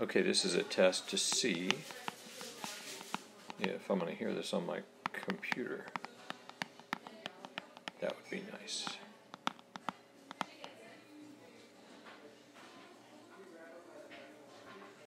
Okay, this is a test to see if I'm going to hear this on my computer. That would be nice.